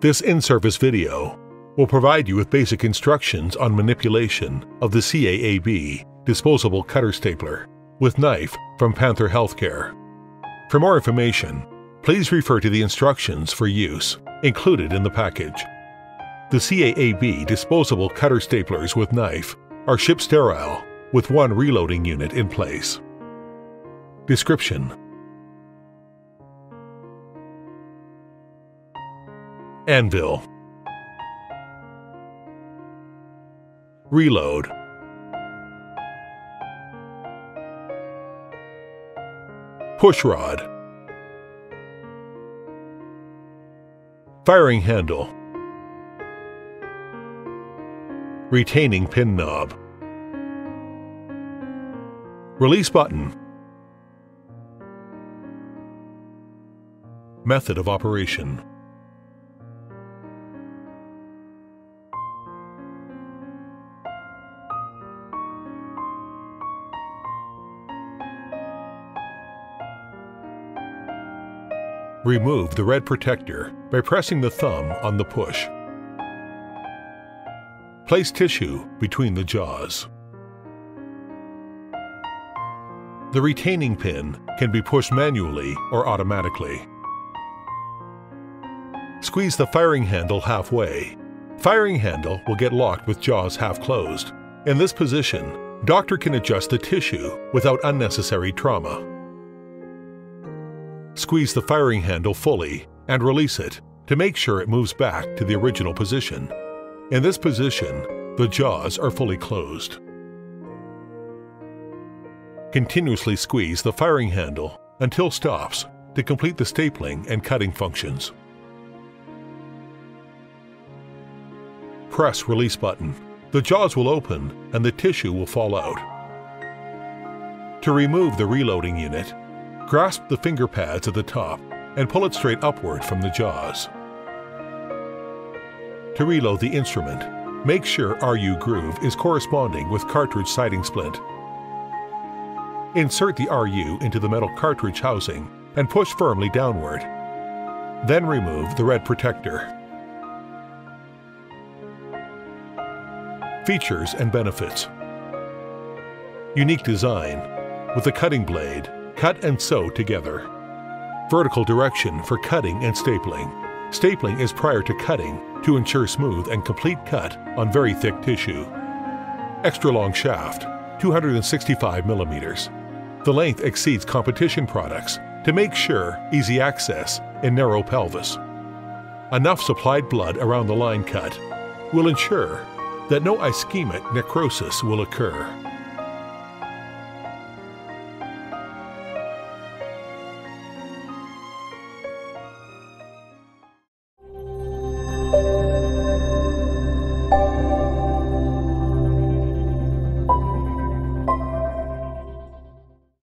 This in-service video will provide you with basic instructions on manipulation of the CAAB disposable cutter stapler with knife from Panther Healthcare. For more information, please refer to the instructions for use included in the package. The CAAB disposable cutter staplers with knife are shipped sterile with one reloading unit in place. Description Anvil. Reload. Push rod. Firing handle. Retaining pin knob. Release button. Method of operation Remove the red protector by pressing the thumb on the push. Place tissue between the jaws. The retaining pin can be pushed manually or automatically. Squeeze the firing handle halfway. Firing handle will get locked with jaws half closed. In this position, doctor can adjust the tissue without unnecessary trauma. Squeeze the firing handle fully and release it to make sure it moves back to the original position. In this position, the jaws are fully closed. Continuously squeeze the firing handle until stops to complete the stapling and cutting functions. Press release button. The jaws will open and the tissue will fall out. To remove the reloading unit, Grasp the finger pads at the top and pull it straight upward from the jaws. To reload the instrument, make sure RU groove is corresponding with cartridge siding splint. Insert the RU into the metal cartridge housing and push firmly downward. Then remove the red protector. Features and benefits Unique design with a cutting blade Cut and sew together. Vertical direction for cutting and stapling. Stapling is prior to cutting to ensure smooth and complete cut on very thick tissue. Extra long shaft, 265 millimeters. The length exceeds competition products to make sure easy access in narrow pelvis. Enough supplied blood around the line cut will ensure that no ischemic necrosis will occur.